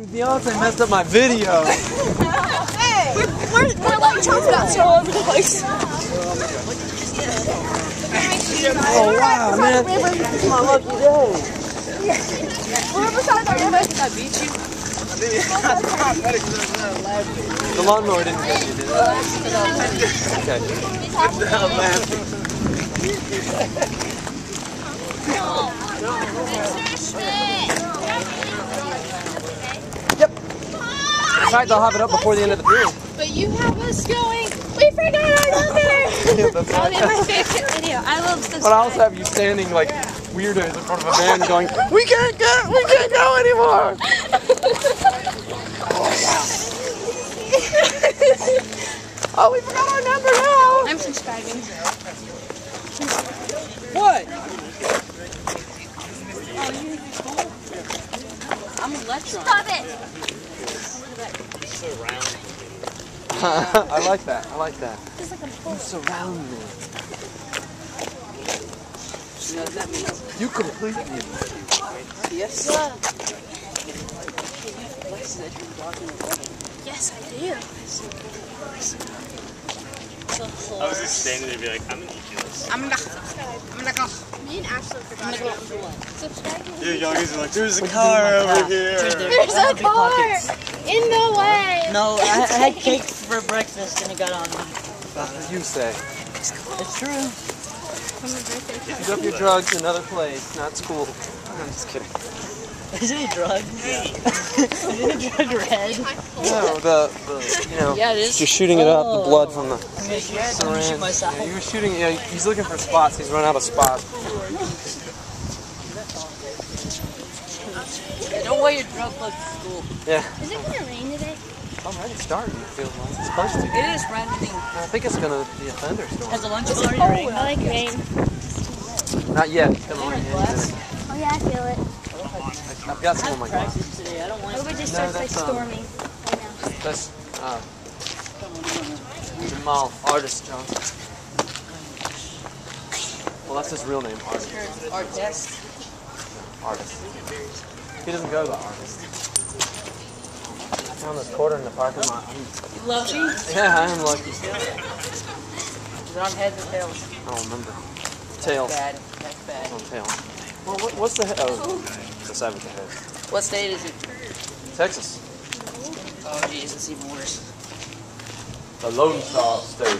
man, Beyonce messed up my video. hey, we're, we're like chopping up all over the place. Oh wow, man. It's my lucky day. We're beside the river. Did I beat you? The lawnmower didn't get you, did it? Yep. In fact, I'll have it up before the end of the period. But you have us going. We forgot our number. Yeah, that's That'll be my favorite video. I love this. But I also have you standing like weirdos in front of a van going, we can't get, we can't go anymore. Oh, we forgot our number now. I'm subscribing. What? Oh, I'm Electron. Stop it. I like that. I like that. It's like a You surround me. You complete me. Yes. Sir. Yes, I do. I was just standing there and be like, I'm gonna eat this. I'm gonna I'm gonna go. Me and Ashley forgot to go. subscribe. Yeah, y'all guys are like, there's a car over here. There's a car in the way. No, I, I had cake for breakfast and it got on me. That's what you say. It's true. Pick up your drugs in another place, not school. I'm just kidding. Is it a drug? Is it a drug red? No, the, the you know, Yeah, it is. you're shooting it up, the oh. blood from the I'm shoot, I'm gonna shoot syringe. myself. Yeah, you were shooting, yeah, he's looking for spots. He's run out of spots. Don't wear your drug clothes to school. Yeah. Is it gonna rain today? Already starting, it feels like. It's supposed to. It is raining. I think it's gonna be a thunderstorm. Has the lunch already rained? I like rain. Not yet. Come on. Oh yeah, I feel it. I've got some on my have glass. practice today. I don't I want hope it just No, like that's, um, storming. I know. That's uh, Jamal Artist Johnson. Well, that's his real name, Artist. our test. Artist. He doesn't go by Artist. I found this quarter in the parking lot. I'm- You love me? yeah, I am lucky. Is it on heads or tails? I don't remember. Tails. Bad. That's bad. On tail. Well, what, what's the head? Oh, oh, the seventh ahead. What state is it? Texas. Oh jeez, it's even worse. The Lone Star State.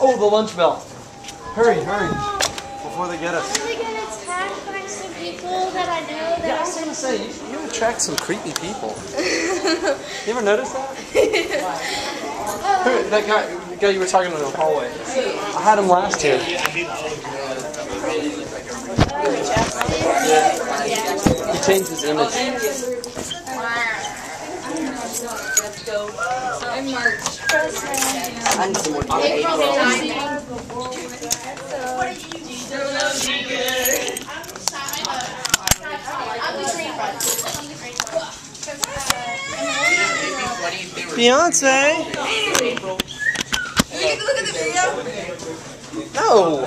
Oh, the lunch bell. Hurry, hurry. Before they get us. I'm gonna get attacked by some people that I know that Yeah, I was gonna say, you, you attract some creepy people. you ever notice that? That guy, the guy you were talking to in the hallway. I had him last year. He changed his image. I need some more Beyonce. No.